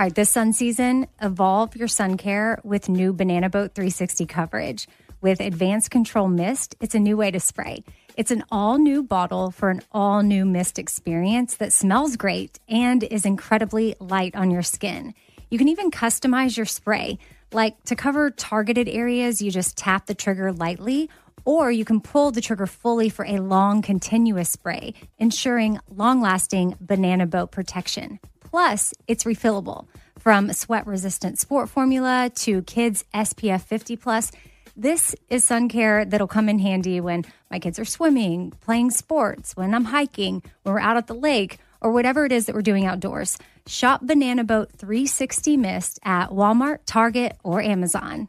All right, this sun season, evolve your sun care with new Banana Boat 360 coverage. With advanced control mist, it's a new way to spray. It's an all new bottle for an all new mist experience that smells great and is incredibly light on your skin. You can even customize your spray. Like to cover targeted areas, you just tap the trigger lightly, or you can pull the trigger fully for a long, continuous spray, ensuring long lasting banana boat protection. Plus, it's refillable from sweat resistant sport formula to kids SPF 50 plus. This is sun care that'll come in handy when my kids are swimming, playing sports, when I'm hiking, when we're out at the lake, or whatever it is that we're doing outdoors. Shop Banana Boat 360 Mist at Walmart, Target, or Amazon.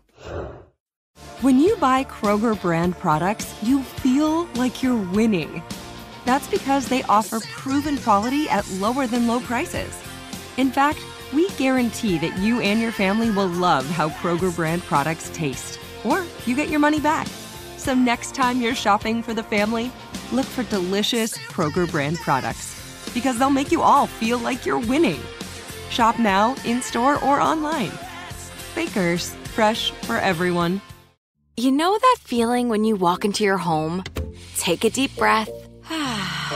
When you buy Kroger brand products, you feel like you're winning. That's because they offer proven quality at lower than low prices. In fact, we guarantee that you and your family will love how Kroger brand products taste, or you get your money back. So next time you're shopping for the family, look for delicious Kroger brand products because they'll make you all feel like you're winning. Shop now, in store, or online. Bakers, fresh for everyone. You know that feeling when you walk into your home, take a deep breath,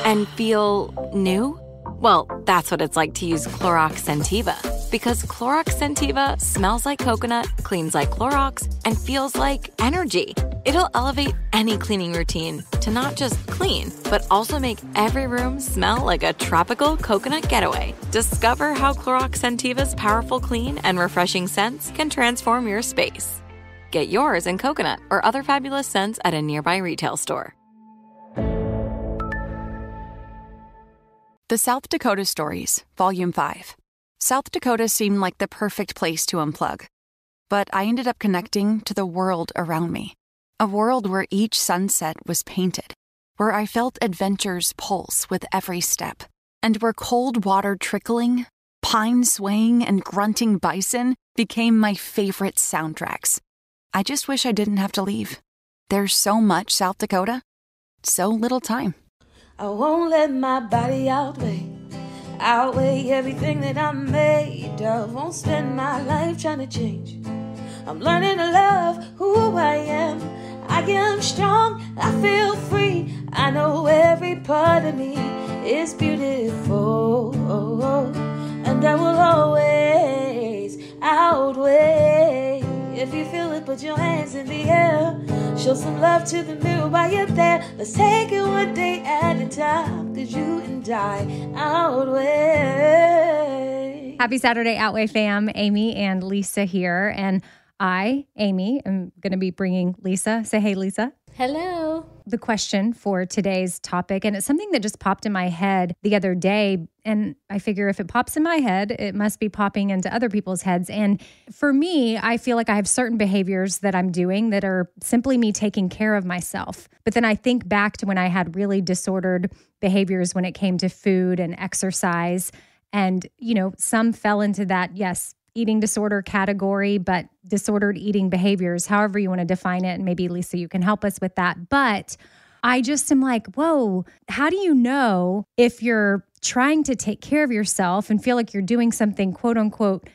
and feel new? Well, that's what it's like to use Clorox Scentiva. Because Clorox Scentiva smells like coconut, cleans like Clorox, and feels like energy. It'll elevate any cleaning routine to not just clean, but also make every room smell like a tropical coconut getaway. Discover how Clorox Scentiva's powerful clean and refreshing scents can transform your space. Get yours in coconut or other fabulous scents at a nearby retail store. The South Dakota Stories, Volume 5. South Dakota seemed like the perfect place to unplug. But I ended up connecting to the world around me. A world where each sunset was painted, where I felt adventure's pulse with every step, and where cold water trickling, pine swaying, and grunting bison became my favorite soundtracks. I just wish I didn't have to leave. There's so much South Dakota, so little time. I won't let my body outweigh, outweigh everything that I'm made of. Won't spend my life trying to change. I'm learning to love who I am. I am strong, I feel free. I know every part of me is beautiful. And I will always outweigh. If you feel it, put your hands in the air. Show some love to the mirror while you're there. Let's take it one day at a time. Cause you and I outweigh. Happy Saturday, Outweigh fam. Amy and Lisa here. And I, Amy, am going to be bringing Lisa. Say hey, Lisa. Hello. The question for today's topic, and it's something that just popped in my head the other day. And I figure if it pops in my head, it must be popping into other people's heads. And for me, I feel like I have certain behaviors that I'm doing that are simply me taking care of myself. But then I think back to when I had really disordered behaviors when it came to food and exercise. And, you know, some fell into that, yes, eating disorder category, but disordered eating behaviors, however you want to define it. And maybe Lisa, you can help us with that. But I just am like, whoa, how do you know if you're trying to take care of yourself and feel like you're doing something quote unquote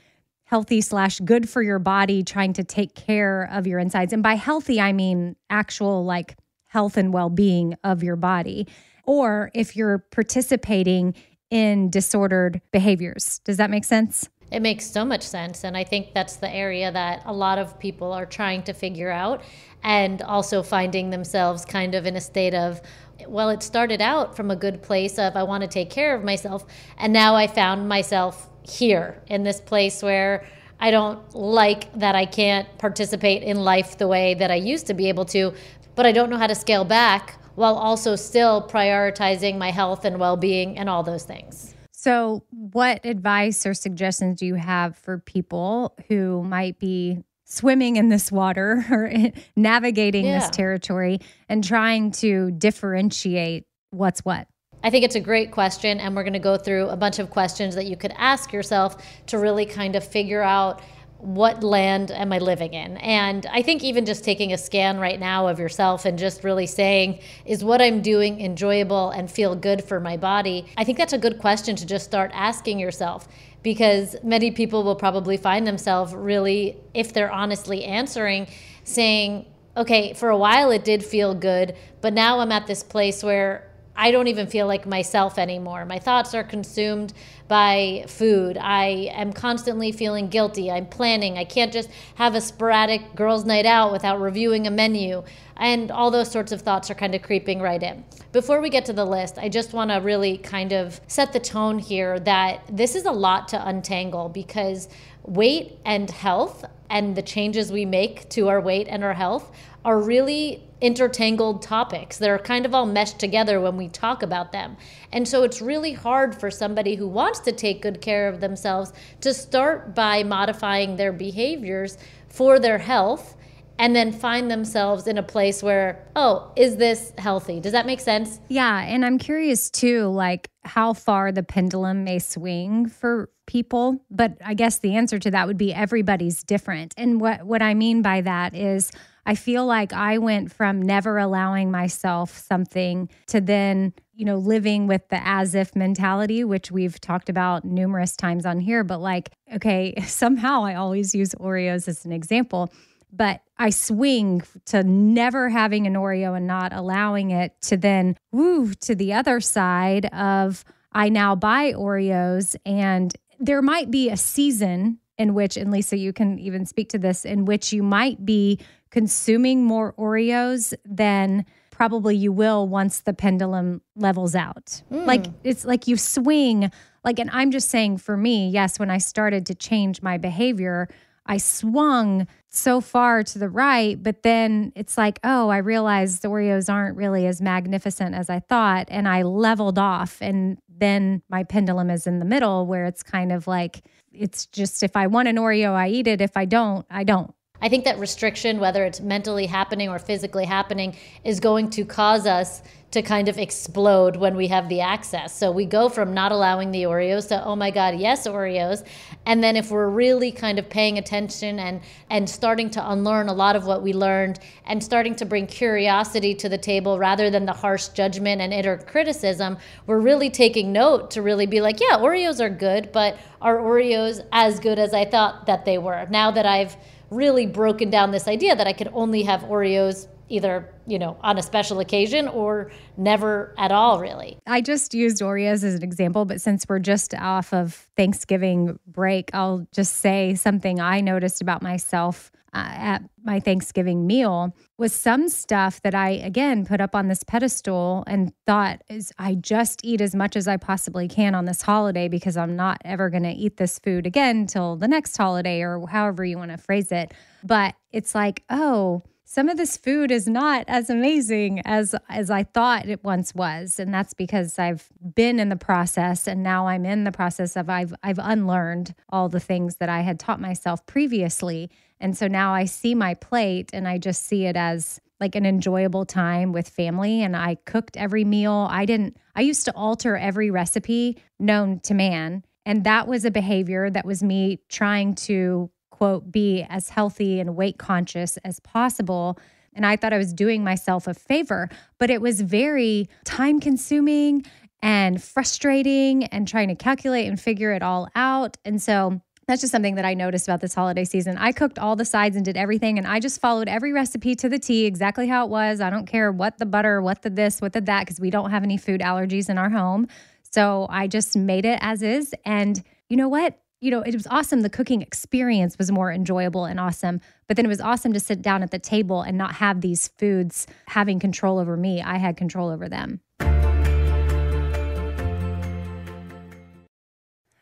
healthy slash good for your body, trying to take care of your insides? And by healthy, I mean actual like health and well being of your body. Or if you're participating in disordered behaviors. Does that make sense? It makes so much sense. And I think that's the area that a lot of people are trying to figure out and also finding themselves kind of in a state of, well, it started out from a good place of I want to take care of myself. And now I found myself here in this place where I don't like that I can't participate in life the way that I used to be able to, but I don't know how to scale back while also still prioritizing my health and well being and all those things. So, what advice or suggestions do you have for people who might be swimming in this water or navigating Yeah. this territory and trying to differentiate what's what? I think it's a great question, and we're going to go through a bunch of questions that you could ask yourself to really kind of figure out what land am I living in? And I think even just taking a scan right now of yourself and just really saying, is what I'm doing enjoyable and feel good for my body? I think that's a good question to just start asking yourself because many people will probably find themselves really, if they're honestly answering, saying, okay, for a while it did feel good, but now I'm at this place where I don't even feel like myself anymore. My thoughts are consumed by food. I am constantly feeling guilty. I'm planning. I can't just have a sporadic girls' night out without reviewing a menu. And all those sorts of thoughts are kind of creeping right in. Before we get to the list, I just want to really kind of set the tone here that this is a lot to untangle because weight and health and the changes we make to our weight and our health are really intertangled topics. that are kind of all meshed together when we talk about them. And so it's really hard for somebody who wants to take good care of themselves to start by modifying their behaviors for their health and then find themselves in a place where, oh, is this healthy? Does that make sense? Yeah. And I'm curious too, like how far the pendulum may swing for people. But I guess the answer to that would be everybody's different. And what, what I mean by that is, I feel like I went from never allowing myself something to then, you know, living with the as if mentality, which we've talked about numerous times on here. But like, okay, somehow I always use Oreos as an example but I swing to never having an Oreo and not allowing it to then woo to the other side of I now buy Oreos and there might be a season in which and Lisa you can even speak to this in which you might be consuming more Oreos than probably you will once the pendulum levels out. Mm. Like it's like you swing like and I'm just saying for me, yes, when I started to change my behavior, I swung so far to the right, but then it's like, oh, I realized Oreos aren't really as magnificent as I thought. And I leveled off. And then my pendulum is in the middle where it's kind of like, it's just if I want an Oreo, I eat it. If I don't, I don't. I think that restriction, whether it's mentally happening or physically happening, is going to cause us to kind of explode when we have the access. So we go from not allowing the Oreos to oh my god, yes Oreos. And then if we're really kind of paying attention and and starting to unlearn a lot of what we learned and starting to bring curiosity to the table rather than the harsh judgment and inner criticism, we're really taking note to really be like, yeah, Oreos are good, but are Oreos as good as I thought that they were? Now that I've really broken down this idea that I could only have Oreos either, you know, on a special occasion or never at all, really. I just used Oreos as an example, but since we're just off of Thanksgiving break, I'll just say something I noticed about myself uh, at my Thanksgiving meal was some stuff that I again put up on this pedestal and thought is I just eat as much as I possibly can on this holiday because I'm not ever going to eat this food again till the next holiday or however you want to phrase it. But it's like, oh, some of this food is not as amazing as as I thought it once was and that's because I've been in the process and now I'm in the process of I've I've unlearned all the things that I had taught myself previously and so now I see my plate and I just see it as like an enjoyable time with family and I cooked every meal I didn't I used to alter every recipe known to man and that was a behavior that was me trying to quote, be as healthy and weight conscious as possible. And I thought I was doing myself a favor, but it was very time consuming and frustrating and trying to calculate and figure it all out. And so that's just something that I noticed about this holiday season. I cooked all the sides and did everything, and I just followed every recipe to the T, exactly how it was. I don't care what the butter, what the this, what the that, because we don't have any food allergies in our home. So I just made it as is. And you know what? you know, it was awesome. The cooking experience was more enjoyable and awesome. But then it was awesome to sit down at the table and not have these foods having control over me. I had control over them.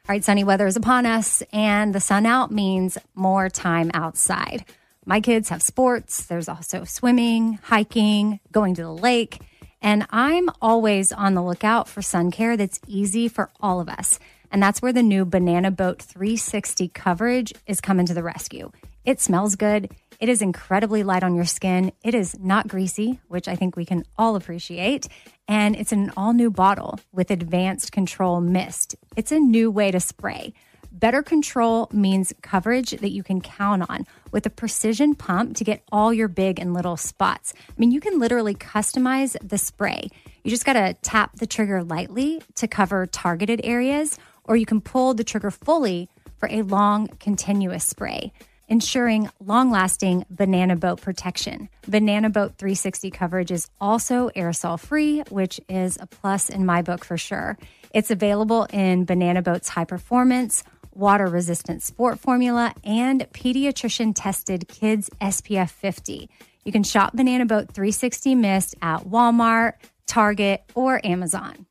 All right, sunny weather is upon us, and the sun out means more time outside. My kids have sports. There's also swimming, hiking, going to the lake. And I'm always on the lookout for sun care that's easy for all of us. And that's where the new Banana Boat 360 coverage is coming to the rescue. It smells good. It is incredibly light on your skin. It is not greasy, which I think we can all appreciate. And it's an all new bottle with advanced control mist. It's a new way to spray. Better control means coverage that you can count on with a precision pump to get all your big and little spots. I mean, you can literally customize the spray. You just got to tap the trigger lightly to cover targeted areas or you can pull the trigger fully for a long, continuous spray, ensuring long lasting banana boat protection. Banana Boat 360 coverage is also aerosol free, which is a plus in my book for sure. It's available in Banana Boat's high performance, water resistant sport formula, and pediatrician tested kids SPF 50. You can shop Banana Boat 360 Mist at Walmart, Target, or Amazon.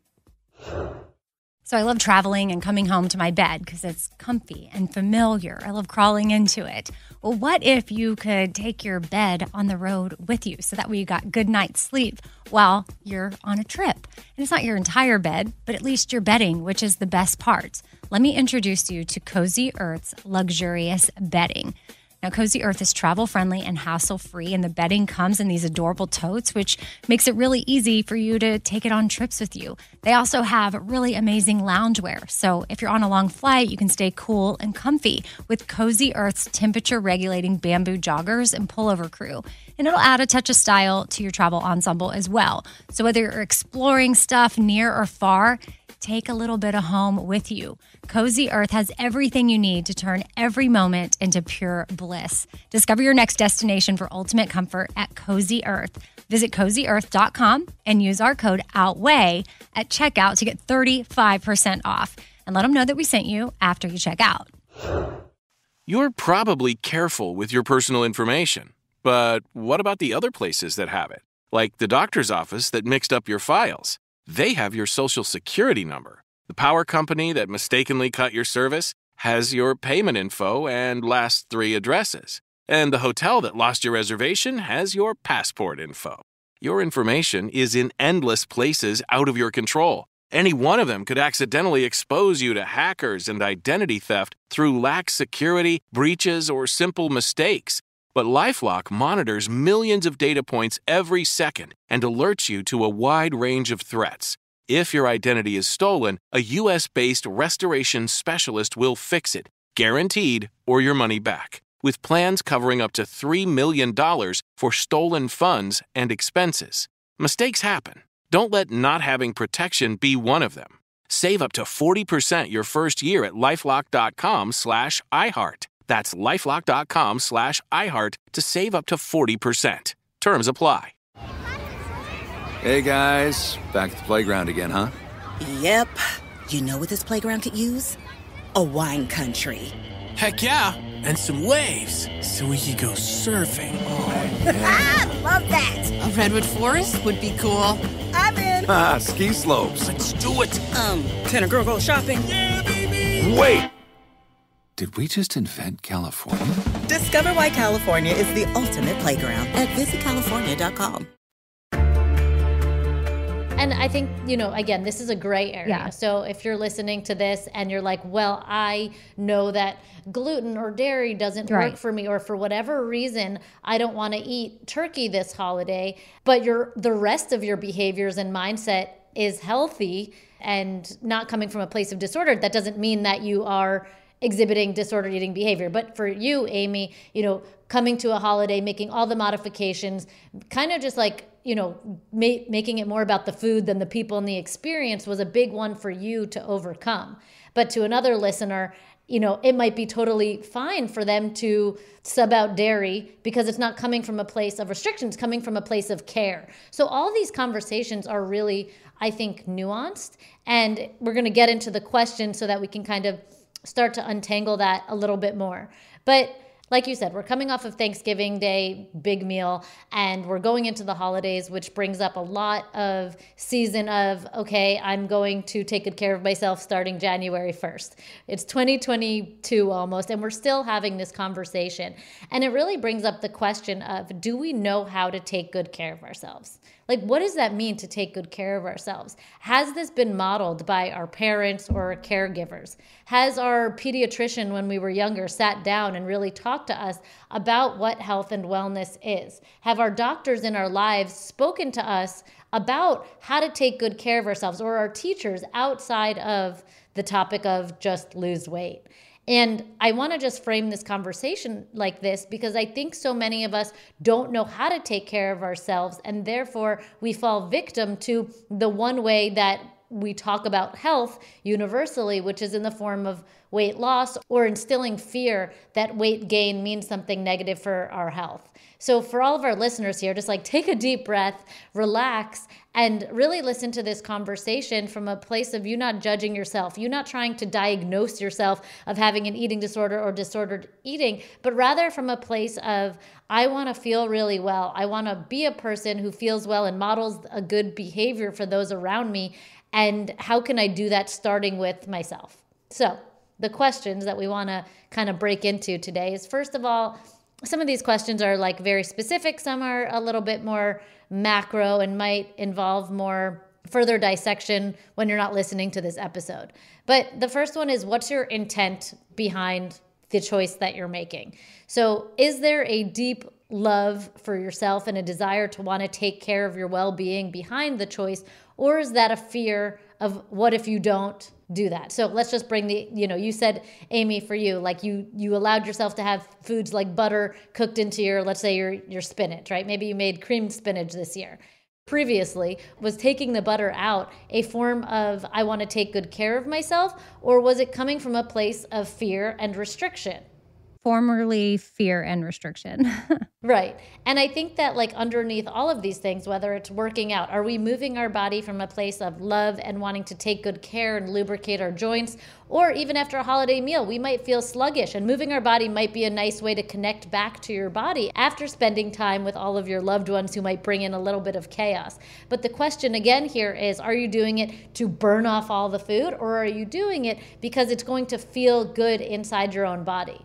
So I love traveling and coming home to my bed because it's comfy and familiar. I love crawling into it. Well, what if you could take your bed on the road with you so that way you got good night's sleep while you're on a trip? And it's not your entire bed, but at least your bedding, which is the best part. Let me introduce you to Cozy Earth's luxurious bedding. Now, Cozy Earth is travel friendly and hassle free, and the bedding comes in these adorable totes, which makes it really easy for you to take it on trips with you. They also have really amazing loungewear. So, if you're on a long flight, you can stay cool and comfy with Cozy Earth's temperature regulating bamboo joggers and pullover crew. And it'll add a touch of style to your travel ensemble as well. So, whether you're exploring stuff near or far, take a little bit of home with you. Cozy Earth has everything you need to turn every moment into pure bliss. Discover your next destination for ultimate comfort at Cozy Earth. Visit cozyearth.com and use our code OUTWEIGH at checkout to get 35% off. And let them know that we sent you after you check out. You're probably careful with your personal information, but what about the other places that have it? Like the doctor's office that mixed up your files. They have your social security number. The power company that mistakenly cut your service has your payment info and last three addresses. And the hotel that lost your reservation has your passport info. Your information is in endless places out of your control. Any one of them could accidentally expose you to hackers and identity theft through lax security, breaches, or simple mistakes. But Lifelock monitors millions of data points every second and alerts you to a wide range of threats. If your identity is stolen, a US based restoration specialist will fix it, guaranteed, or your money back. With plans covering up to $3 million for stolen funds and expenses. Mistakes happen. Don't let not having protection be one of them. Save up to 40% your first year at lifelock.com slash iHeart. That's lifelock.com slash iHeart to save up to 40%. Terms apply. Hey guys, back at the playground again, huh? Yep. You know what this playground could use? A wine country. Heck yeah, and some waves so we could go surfing. Oh, ah, love that. A redwood forest would be cool. I'm in. Ah, ski slopes. Let's do it. Um, can a girl go shopping? Yeah, baby. Wait. Did we just invent California? Discover why California is the ultimate playground at visitcalifornia.com. And I think, you know, again, this is a gray area. Yeah. So if you're listening to this and you're like, well, I know that gluten or dairy doesn't Right. work for me, or for whatever reason, I don't want to eat turkey this holiday, but your the rest of your behaviors and mindset is healthy and not coming from a place of disorder, that doesn't mean that you are exhibiting disordered eating behavior. But for you, Amy, you know, coming to a holiday, making all the modifications, kind of just like, you know, ma- making it more about the food than the people and the experience was a big one for you to overcome. But to another listener, you know, it might be totally fine for them to sub out dairy because it's not coming from a place of restrictions, coming from a place of care. So all these conversations are really, I think, nuanced. And we're going to get into the question so that we can kind of start to untangle that a little bit more. But like you said, we're coming off of Thanksgiving Day, big meal, and we're going into the holidays, which brings up a lot of season of, okay, I'm going to take good care of myself starting January 1st. It's 2022 almost, and we're still having this conversation. And it really brings up the question of do we know how to take good care of ourselves? Like, what does that mean to take good care of ourselves? Has this been modeled by our parents or caregivers? Has our pediatrician, when we were younger, sat down and really talked to us about what health and wellness is? Have our doctors in our lives spoken to us about how to take good care of ourselves or our teachers outside of the topic of just lose weight? And I want to just frame this conversation like this because I think so many of us don't know how to take care of ourselves. And therefore, we fall victim to the one way that we talk about health universally, which is in the form of weight loss or instilling fear that weight gain means something negative for our health. So, for all of our listeners here, just like take a deep breath, relax, and really listen to this conversation from a place of you not judging yourself, you not trying to diagnose yourself of having an eating disorder or disordered eating, but rather from a place of, I want to feel really well. I want to be a person who feels well and models a good behavior for those around me. And how can I do that starting with myself? So, the questions that we want to kind of break into today is first of all, some of these questions are like very specific, some are a little bit more macro and might involve more further dissection when you're not listening to this episode. But the first one is what's your intent behind the choice that you're making? So, is there a deep love for yourself and a desire to want to take care of your well being behind the choice? Or is that a fear of what if you don't do that. So let's just bring the, you know, you said Amy for you, like you you allowed yourself to have foods like butter cooked into your let's say your your spinach, right? Maybe you made creamed spinach this year. Previously, was taking the butter out a form of I want to take good care of myself or was it coming from a place of fear and restriction? Formerly fear and restriction. right. And I think that, like, underneath all of these things, whether it's working out, are we moving our body from a place of love and wanting to take good care and lubricate our joints? Or even after a holiday meal, we might feel sluggish, and moving our body might be a nice way to connect back to your body after spending time with all of your loved ones who might bring in a little bit of chaos. But the question again here is are you doing it to burn off all the food, or are you doing it because it's going to feel good inside your own body?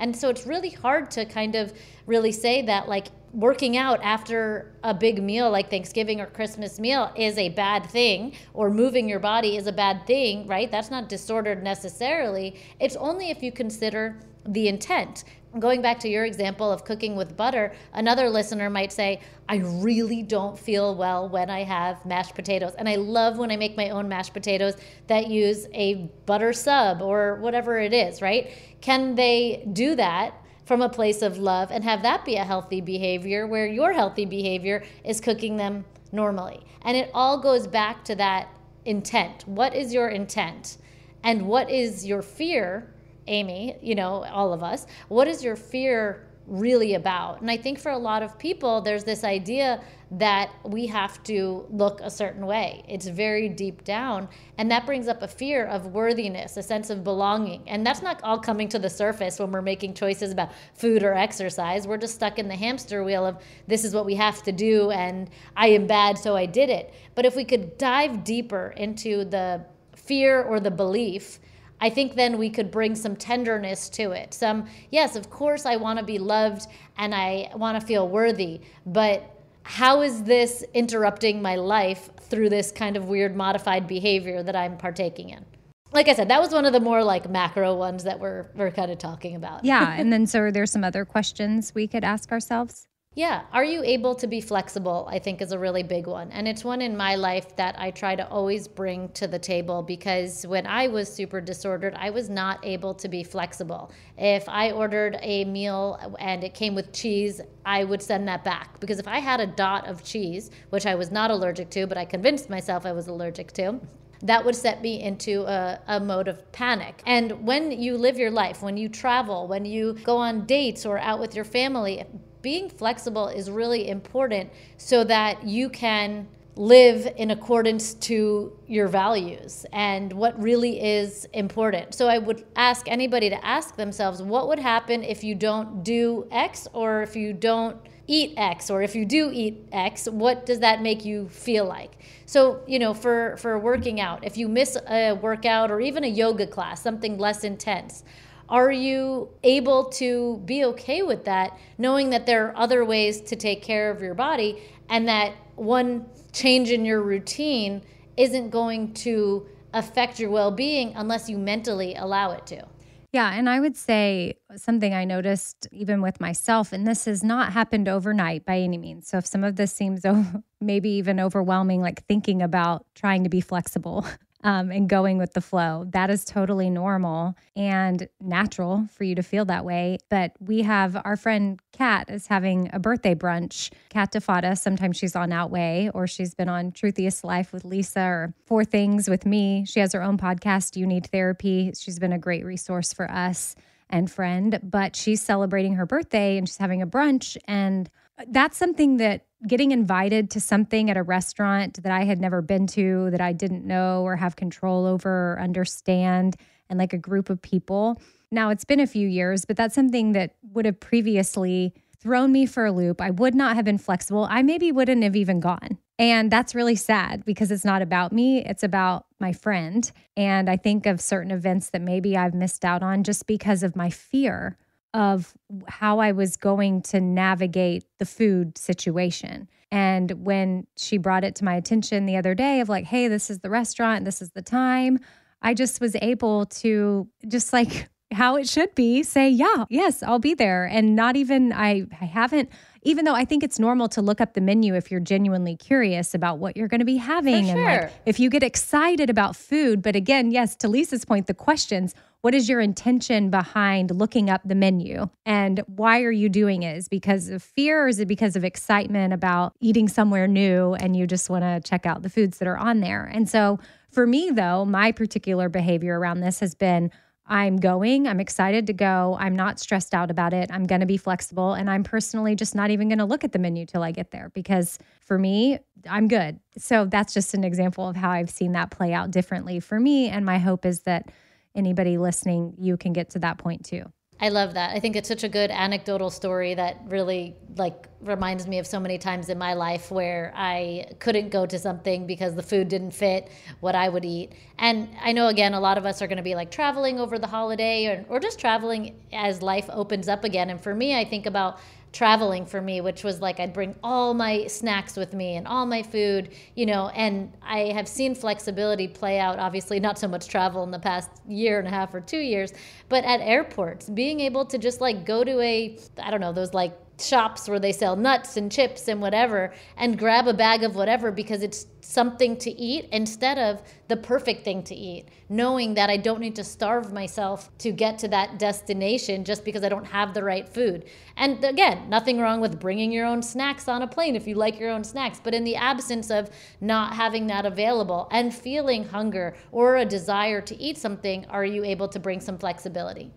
And so it's really hard to kind of really say that like working out after a big meal like Thanksgiving or Christmas meal is a bad thing or moving your body is a bad thing, right? That's not disordered necessarily. It's only if you consider the intent. Going back to your example of cooking with butter, another listener might say, I really don't feel well when I have mashed potatoes. And I love when I make my own mashed potatoes that use a butter sub or whatever it is, right? Can they do that from a place of love and have that be a healthy behavior where your healthy behavior is cooking them normally? And it all goes back to that intent. What is your intent? And what is your fear Amy, you know, all of us, what is your fear really about? And I think for a lot of people, there's this idea that we have to look a certain way. It's very deep down. And that brings up a fear of worthiness, a sense of belonging. And that's not all coming to the surface when we're making choices about food or exercise. We're just stuck in the hamster wheel of this is what we have to do, and I am bad, so I did it. But if we could dive deeper into the fear or the belief, I think then we could bring some tenderness to it. Some, yes, of course, I want to be loved and I want to feel worthy, but how is this interrupting my life through this kind of weird modified behavior that I'm partaking in? Like I said, that was one of the more like macro ones that we're we're kind of talking about. Yeah, and then so there's some other questions we could ask ourselves. Yeah. Are you able to be flexible? I think is a really big one. And it's one in my life that I try to always bring to the table because when I was super disordered, I was not able to be flexible. If I ordered a meal and it came with cheese, I would send that back because if I had a dot of cheese, which I was not allergic to, but I convinced myself I was allergic to, that would set me into a, a, mode of panic. And when you live your life, when you travel, when you go on dates or out with your family, being flexible is really important so that you can live in accordance to your values and what really is important. So I would ask anybody to ask themselves what would happen if you don't do X or if you don't eat X or if you do eat X, what does that make you feel like? So, you know, for for working out, if you miss a workout or even a yoga class, something less intense, are you able to be okay with that, knowing that there are other ways to take care of your body and that one change in your routine isn't going to affect your well being unless you mentally allow it to? Yeah. And I would say something I noticed even with myself, and this has not happened overnight by any means. So if some of this seems maybe even overwhelming, like thinking about trying to be flexible, um, and going with the flow. That is totally normal and natural for you to feel that way. But we have our friend Kat is having a birthday brunch. Kat DeFata, sometimes she's on Outweigh or she's been on Truthiest Life with Lisa or Four Things with me. She has her own podcast, You Need Therapy. She's been a great resource for us and friend, but she's celebrating her birthday and she's having a brunch. And that's something that getting invited to something at a restaurant that I had never been to, that I didn't know or have control over or understand, and like a group of people. Now, it's been a few years, but that's something that would have previously thrown me for a loop. I would not have been flexible. I maybe wouldn't have even gone. And that's really sad because it's not about me, it's about my friend. And I think of certain events that maybe I've missed out on just because of my fear of how I was going to navigate the food situation. And when she brought it to my attention the other day of like, hey, this is the restaurant, this is the time, I just was able to just like how it should be say, yeah, yes, I'll be there. And not even, I, I haven't, even though I think it's normal to look up the menu if you're genuinely curious about what you're going to be having. For And like, if you get excited about food. But again, yes, to Lisa's point, the questions what is your intention behind looking up the menu? And why are you doing it? Is it because of fear or is it because of excitement about eating somewhere new and you just want to check out the foods that are on there? And so for me, though, my particular behavior around this has been I'm going, I'm excited to go, I'm not stressed out about it, I'm going to be flexible, and I'm personally just not even going to look at the menu till I get there because for me, I'm good. So that's just an example of how I've seen that play out differently for me. And my hope is that anybody listening, you can get to that point too. I love that. I think it's such a good anecdotal story that really like reminds me of so many times in my life where I couldn't go to something because the food didn't fit what I would eat. And I know again a lot of us are going to be like traveling over the holiday or or just traveling as life opens up again. And for me, I think about traveling for me, which was like I'd bring all my snacks with me and all my food, you know, and I have seen flexibility play out, obviously, not so much travel in the past year and a half or two years, but at airports, being able to just like go to a, I don't know, those like shops where they sell nuts and chips and whatever and grab a bag of whatever because it's something to eat instead of the perfect thing to eat knowing that I don't need to starve myself to get to that destination just because I don't have the right food. And again nothing wrong with bringing your own snacks on a plane if you like your own snacks but in the absence of not having that available and feeling hunger or a desire to eat something are you able to bring some flexibility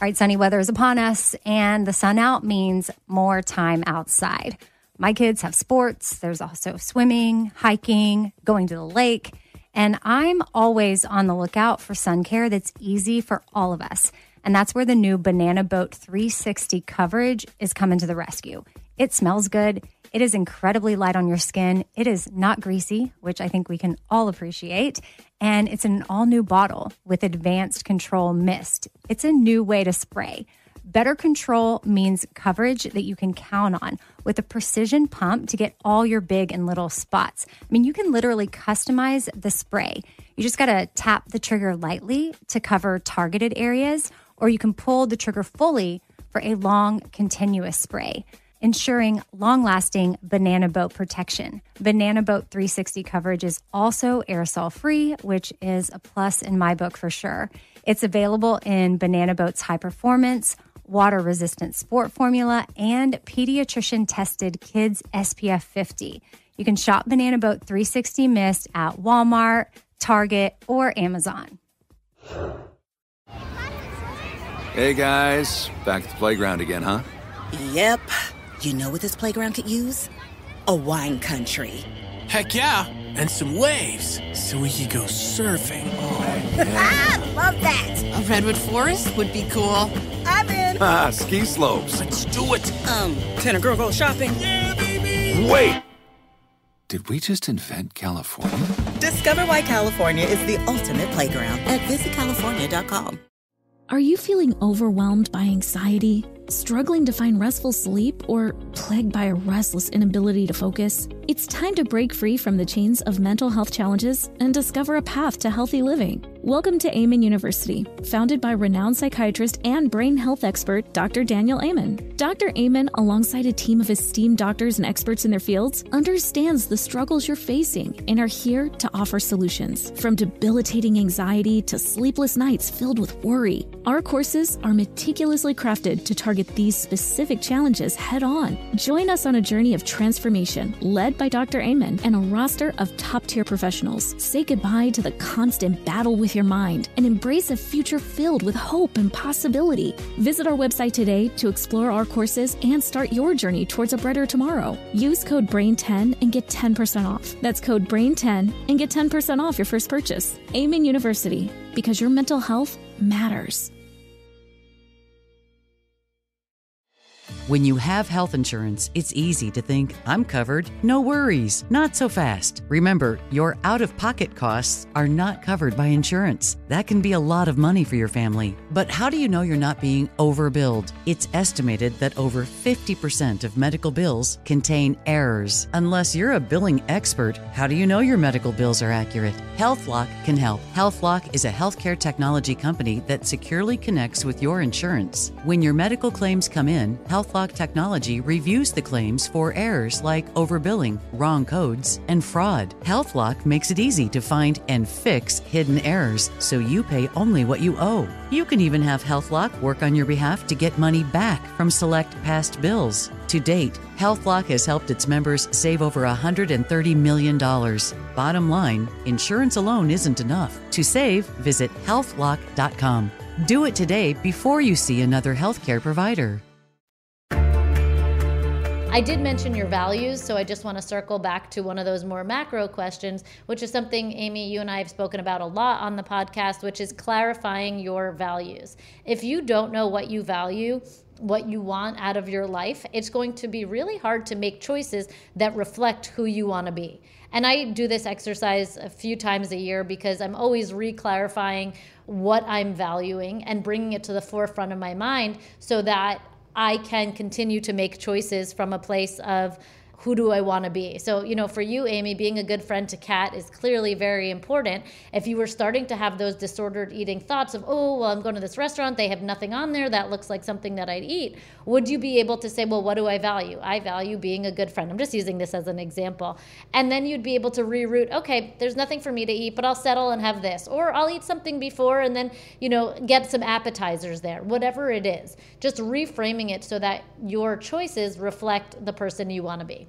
All right, sunny weather is upon us, and the sun out means more time outside. My kids have sports. There's also swimming, hiking, going to the lake. And I'm always on the lookout for sun care that's easy for all of us. And that's where the new Banana Boat 360 coverage is coming to the rescue. It smells good. It is incredibly light on your skin. It is not greasy, which I think we can all appreciate. And it's an all new bottle with advanced control mist. It's a new way to spray. Better control means coverage that you can count on with a precision pump to get all your big and little spots. I mean, you can literally customize the spray. You just got to tap the trigger lightly to cover targeted areas, or you can pull the trigger fully for a long, continuous spray ensuring long lasting banana boat protection. Banana Boat 360 coverage is also aerosol free, which is a plus in my book for sure. It's available in Banana Boat's high performance, water resistant sport formula, and pediatrician tested kids SPF 50. You can shop Banana Boat 360 Mist at Walmart, Target, or Amazon. Hey guys, back at the playground again, huh? Yep. You know what this playground could use? A wine country. Heck yeah, and some waves so we could go surfing. oh Ah, love that. A redwood forest would be cool. I'm in. Ah, ski slopes. Let's do it. Um, can a girl go shopping? yeah Wait! Did we just invent California? Discover why California is the ultimate playground at visitcalifornia.com. Are you feeling overwhelmed by anxiety, struggling to find restful sleep, or plagued by a restless inability to focus? It's time to break free from the chains of mental health challenges and discover a path to healthy living. Welcome to Amen University, founded by renowned psychiatrist and brain health expert Dr. Daniel Amen. Dr. Amen, alongside a team of esteemed doctors and experts in their fields, understands the struggles you're facing and are here to offer solutions. From debilitating anxiety to sleepless nights filled with worry, our courses are meticulously crafted to target these specific challenges head on. Join us on a journey of transformation led by Dr. Amen and a roster of top tier professionals. Say goodbye to the constant battle with your mind and embrace a future filled with hope and possibility. Visit our website today to explore our courses and start your journey towards a brighter tomorrow. Use code BRAIN10 and get 10% off. That's code BRAIN10 and get 10% off your first purchase. Amen University, because your mental health matters. When you have health insurance, it's easy to think, I'm covered, no worries. Not so fast. Remember, your out of pocket costs are not covered by insurance. That can be a lot of money for your family. But how do you know you're not being overbilled? It's estimated that over 50% of medical bills contain errors. Unless you're a billing expert, how do you know your medical bills are accurate? HealthLock can help. HealthLock is a healthcare technology company that securely connects with your insurance. When your medical claims come in, HealthLock technology reviews the claims for errors like overbilling, wrong codes, and fraud. HealthLock makes it easy to find and fix hidden errors so you pay only what you owe. You can even have HealthLock work on your behalf to get money back from select past bills. To date, HealthLock has helped its members save over $130 million. Bottom line, insurance alone isn't enough. To save, visit healthlock.com. Do it today before you see another healthcare provider. I did mention your values, so I just want to circle back to one of those more macro questions, which is something, Amy, you and I have spoken about a lot on the podcast, which is clarifying your values. If you don't know what you value, what you want out of your life, it's going to be really hard to make choices that reflect who you want to be. And I do this exercise a few times a year because I'm always re-clarifying what I'm valuing and bringing it to the forefront of my mind so that I can continue to make choices from a place of who do I want to be? So, you know, for you, Amy, being a good friend to Kat is clearly very important. If you were starting to have those disordered eating thoughts of, oh, well, I'm going to this restaurant, they have nothing on there that looks like something that I'd eat, would you be able to say, well, what do I value? I value being a good friend. I'm just using this as an example. And then you'd be able to reroute, okay, there's nothing for me to eat, but I'll settle and have this. Or I'll eat something before and then, you know, get some appetizers there, whatever it is. Just reframing it so that your choices reflect the person you want to be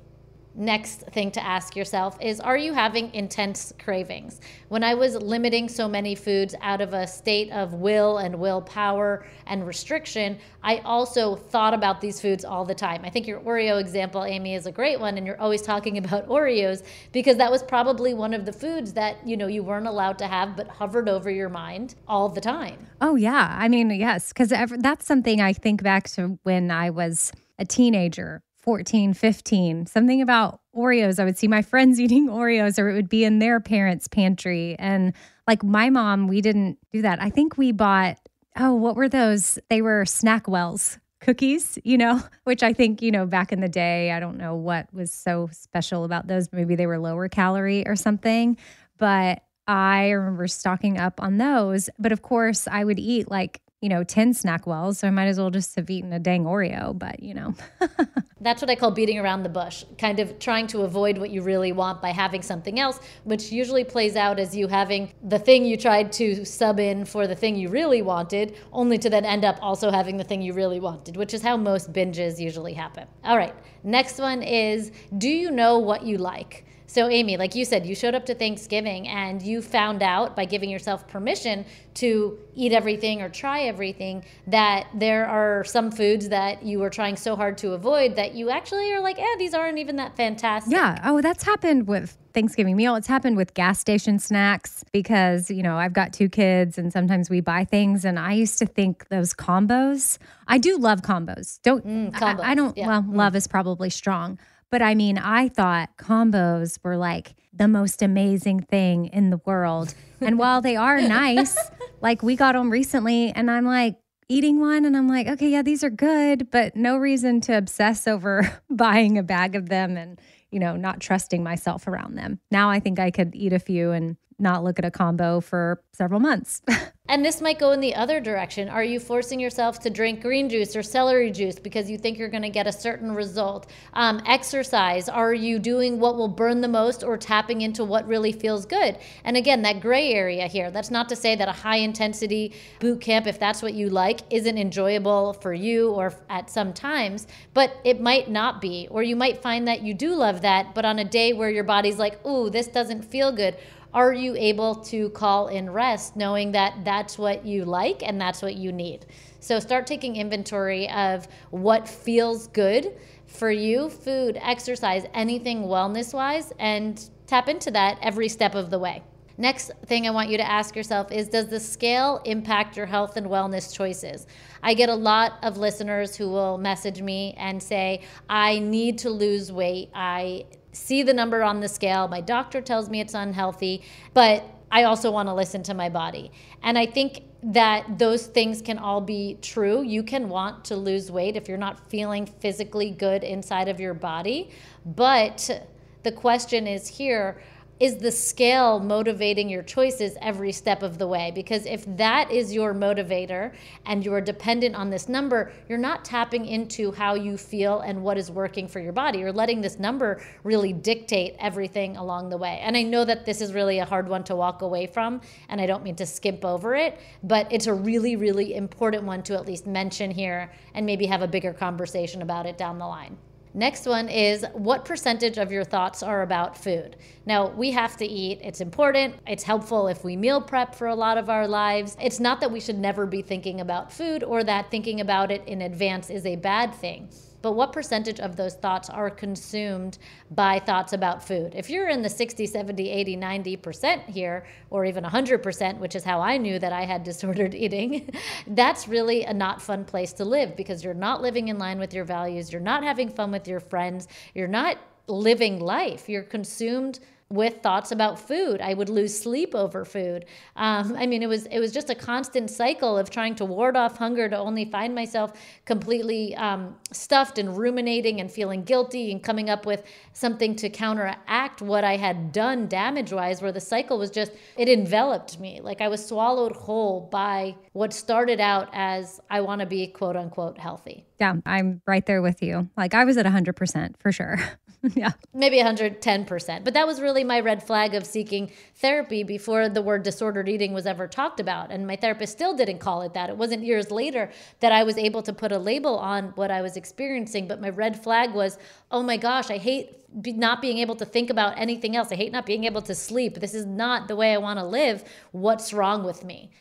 next thing to ask yourself is Are you having intense cravings? When I was limiting so many foods out of a state of will and willpower and restriction, I also thought about these foods all the time. I think your Oreo example, Amy, is a great one, and you're always talking about Oreos because that was probably one of the foods that you know you weren't allowed to have, but hovered over your mind all the time. Oh yeah, I mean yes, because that's something I think back to when I was a teenager 14, 15, something about Oreos. I would see my friends eating Oreos or it would be in their parents' pantry. And like my mom, we didn't do that. I think we bought, oh, what were those? They were SnackWells cookies, you know, which I think, you know, back in the day, I don't know what was so special about those. Maybe they were lower calorie or something. But I remember stocking up on those. But of course, I would eat like you know, 10 SnackWells. So I might as well just have eaten a dang Oreo, but you know. That's what I call beating around the bush, kind of trying to avoid what you really want by having something else, which usually plays out as you having the thing you tried to sub in for the thing you really wanted, only to then end up also having the thing you really wanted, which is how most binges usually happen. All right, next one is do you know what you like? So, Amy, like you said, you showed up to Thanksgiving and you found out by giving yourself permission to eat everything or try everything that there are some foods that you were trying so hard to avoid that you actually are like, eh, these aren't even that fantastic. Yeah. Oh, that's happened with Thanksgiving meal. It's happened with gas station snacks because, you know, I've got two kids and sometimes we buy things. And I used to think those combos, I do love combos. Don't, mm, combos. I, I, don't, yeah. well, mm. love is probably strong but I mean, I thought combos were like the most amazing thing in the world. And while they are nice, like we got them recently, and I'm like, eating one and I'm like, okay, yeah, these are good, but no reason to obsess over buying a bag of them and you know, not trusting myself around them. Now I think I could eat a few and not look at a combo for several months. And this might go in the other direction. Are you forcing yourself to drink green juice or celery juice because you think you're going to get a certain result? Um, exercise. Are you doing what will burn the most or tapping into what really feels good? And again, that gray area here. That's not to say that a high intensity boot camp, if that's what you like, isn't enjoyable for you or at some times, but it might not be. Or you might find that you do love that, but on a day where your body's like, ooh, this doesn't feel good are you able to call in rest knowing that that's what you like and that's what you need? So start taking inventory of what feels good for you food, exercise, anything wellness wise, and tap into that every step of the way. Next thing I want you to ask yourself is Does the scale impact your health and wellness choices? I get a lot of listeners who will message me and say, I need to lose weight. I see the number on the scale. My doctor tells me it's unhealthy, but I also want to listen to my body. And I think that those things can all be true. You can want to lose weight if you're not feeling physically good inside of your body. But the question is here is the scale motivating your choices every step of the way? Because if that is your motivator and you're dependent on this number, you're not tapping into how you feel and what is working for your body. You're letting this number really dictate everything along the way. And I know that this is really a hard one to walk away from, and I don't mean to skip over it, but it's a really, really important one to at least mention here and maybe have a bigger conversation about it down the line. Next one is what percentage of your thoughts are about food? Now, we have to eat. It's important. It's helpful if we meal prep for a lot of our lives. It's not that we should never be thinking about food or that thinking about it in advance is a bad thing but what percentage of those thoughts are consumed by thoughts about food? If you're in the 60, 70, 80, 90% here, or even 100%, which is how I knew that I had disordered eating, that's really a not fun place to live because you're not living in line with your values, you're not having fun with your friends, you're not living life, you're consumed with thoughts about food. I would lose sleep over food. Um, I mean, it was it was just a constant cycle of trying to ward off hunger to only find myself completely um, stuffed and ruminating and feeling guilty and coming up with something to counteract what I had done damage wise. Where the cycle was just it enveloped me like I was swallowed whole by what started out as I want to be quote unquote healthy. Yeah, I'm right there with you. Like I was at 100% for sure. yeah. Maybe 110%. But that was really my red flag of seeking therapy before the word disordered eating was ever talked about. And my therapist still didn't call it that. It wasn't years later that I was able to put a label on what I was experiencing. But my red flag was, oh my gosh, I hate not being able to think about anything else. I hate not being able to sleep. This is not the way I want to live. What's wrong with me?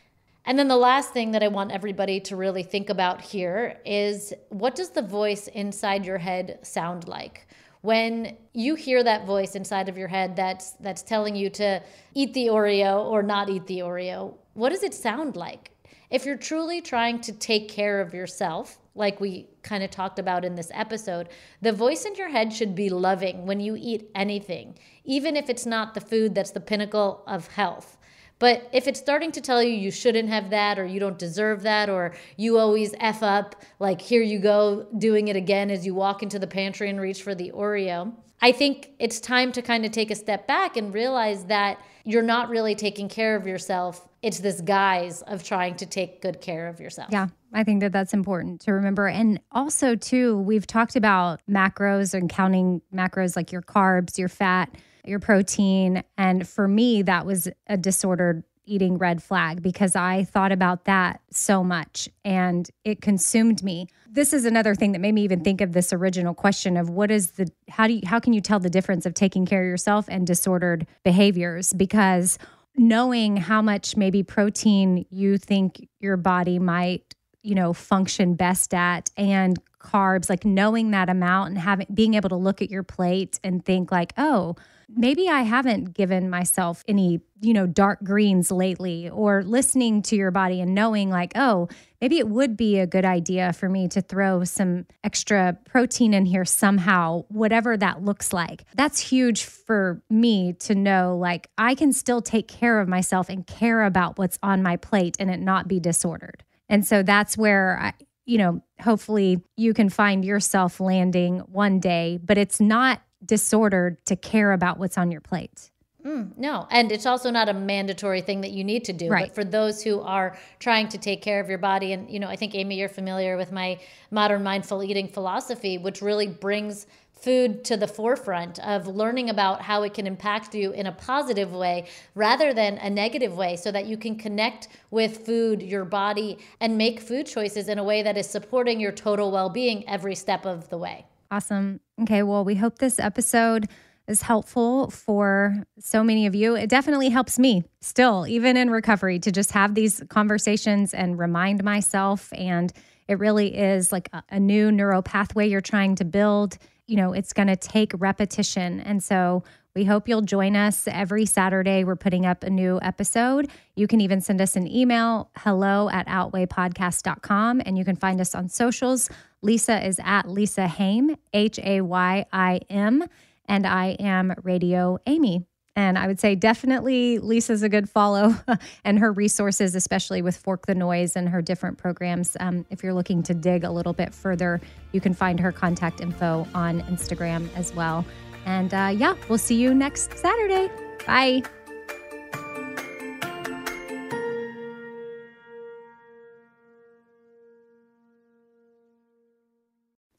And then the last thing that I want everybody to really think about here is what does the voice inside your head sound like? When you hear that voice inside of your head that's that's telling you to eat the Oreo or not eat the Oreo, what does it sound like? If you're truly trying to take care of yourself, like we kind of talked about in this episode, the voice in your head should be loving when you eat anything, even if it's not the food that's the pinnacle of health. But if it's starting to tell you you shouldn't have that or you don't deserve that or you always F up, like here you go doing it again as you walk into the pantry and reach for the Oreo, I think it's time to kind of take a step back and realize that you're not really taking care of yourself. It's this guise of trying to take good care of yourself. Yeah, I think that that's important to remember. And also, too, we've talked about macros and counting macros like your carbs, your fat your protein. And for me, that was a disordered eating red flag because I thought about that so much and it consumed me. This is another thing that made me even think of this original question of what is the how do you how can you tell the difference of taking care of yourself and disordered behaviors because knowing how much maybe protein you think your body might you know function best at and carbs like knowing that amount and having being able to look at your plate and think like oh maybe I haven't given myself any, you know, dark greens lately, or listening to your body and knowing, like, oh, maybe it would be a good idea for me to throw some extra protein in here somehow, whatever that looks like. That's huge for me to know, like, I can still take care of myself and care about what's on my plate and it not be disordered. And so that's where I, you know, hopefully you can find yourself landing one day, but it's not disordered to care about what's on your plate. Mm, no, and it's also not a mandatory thing that you need to do. Right. But for those who are trying to take care of your body, and you know, I think Amy, you're familiar with my modern mindful eating philosophy, which really brings food to the forefront of learning about how it can impact you in a positive way rather than a negative way so that you can connect with food, your body, and make food choices in a way that is supporting your total well being every step of the way. Awesome. Okay, well, we hope this episode is helpful for so many of you. It definitely helps me still, even in recovery, to just have these conversations and remind myself. And it really is like a, new neural pathway you're trying to build. You know, it's going to take repetition. And so we hope you'll join us every Saturday. We're putting up a new episode. You can even send us an email, hello at outweighpodcast.com, and you can find us on socials. Lisa is at Lisa Hayim, H A Y I M and I am Radio Amy. And I would say definitely Lisa's a good follow and her resources, especially with Fork the Noise and her different programs. Um, if you're looking to dig a little bit further, you can find her contact info on Instagram as well. And uh, yeah, we'll see you next Saturday. Bye.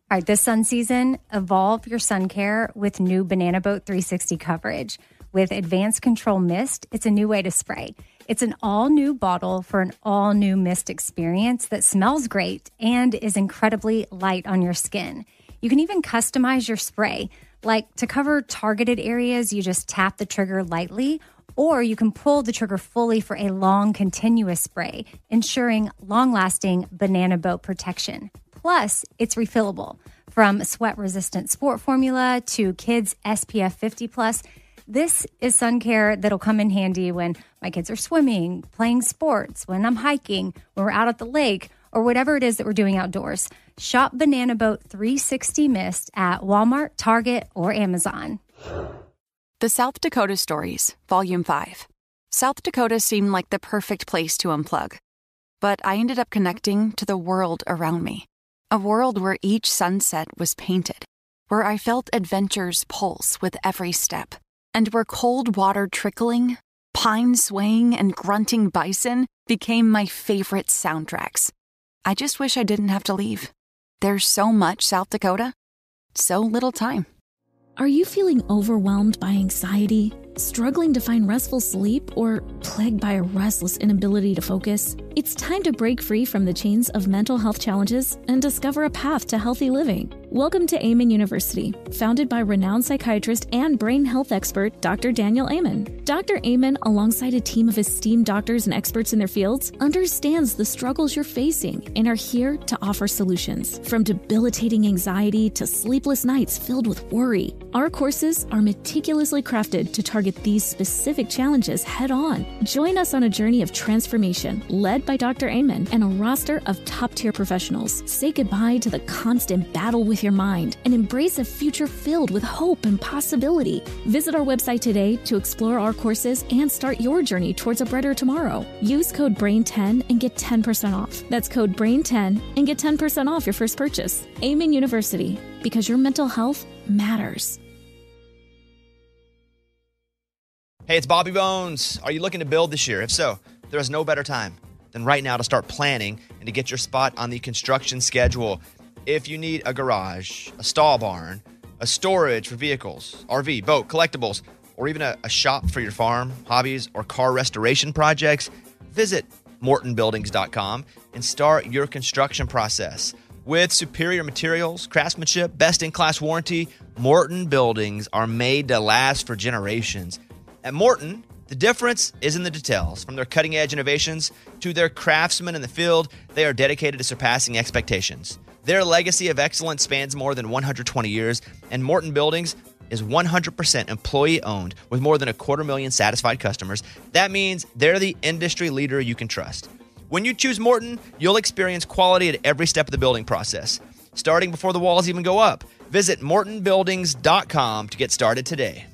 All right, this sun season, evolve your sun care with new Banana Boat 360 coverage. With advanced control mist, it's a new way to spray. It's an all new bottle for an all new mist experience that smells great and is incredibly light on your skin. You can even customize your spray. Like to cover targeted areas, you just tap the trigger lightly, or you can pull the trigger fully for a long, continuous spray, ensuring long lasting banana boat protection. Plus, it's refillable from sweat resistant sport formula to kids SPF 50 plus. This is sun care that'll come in handy when my kids are swimming, playing sports, when I'm hiking, when we're out at the lake, or whatever it is that we're doing outdoors. Shop Banana Boat 360 Mist at Walmart, Target, or Amazon. The South Dakota Stories, Volume 5. South Dakota seemed like the perfect place to unplug. But I ended up connecting to the world around me. A world where each sunset was painted, where I felt adventure's pulse with every step, and where cold water trickling, pine swaying, and grunting bison became my favorite soundtracks. I just wish I didn't have to leave. There's so much South Dakota, so little time. Are you feeling overwhelmed by anxiety, struggling to find restful sleep, or plagued by a restless inability to focus? It's time to break free from the chains of mental health challenges and discover a path to healthy living. Welcome to Amen University, founded by renowned psychiatrist and brain health expert Dr. Daniel Amen. Dr. Amen, alongside a team of esteemed doctors and experts in their fields, understands the struggles you're facing and are here to offer solutions. From debilitating anxiety to sleepless nights filled with worry, our courses are meticulously crafted to target these specific challenges head on. Join us on a journey of transformation led by Dr. Amen and a roster of top tier professionals. Say goodbye to the constant battle with your mind and embrace a future filled with hope and possibility. Visit our website today to explore our courses and start your journey towards a brighter tomorrow. Use code BRAIN10 and get 10% off. That's code BRAIN10 and get 10% off your first purchase. Amen University, because your mental health matters. Hey, it's Bobby Bones. Are you looking to build this year? If so, there is no better time than right now to start planning and to get your spot on the construction schedule. If you need a garage, a stall barn, a storage for vehicles, RV, boat, collectibles, or even a, a shop for your farm, hobbies, or car restoration projects, visit mortonbuildings.com and start your construction process. With superior materials, craftsmanship, best in class warranty, Morton buildings are made to last for generations. At Morton, the difference is in the details. From their cutting edge innovations to their craftsmen in the field, they are dedicated to surpassing expectations. Their legacy of excellence spans more than 120 years, and Morton Buildings is 100% employee owned with more than a quarter million satisfied customers. That means they're the industry leader you can trust. When you choose Morton, you'll experience quality at every step of the building process, starting before the walls even go up. Visit mortonbuildings.com to get started today.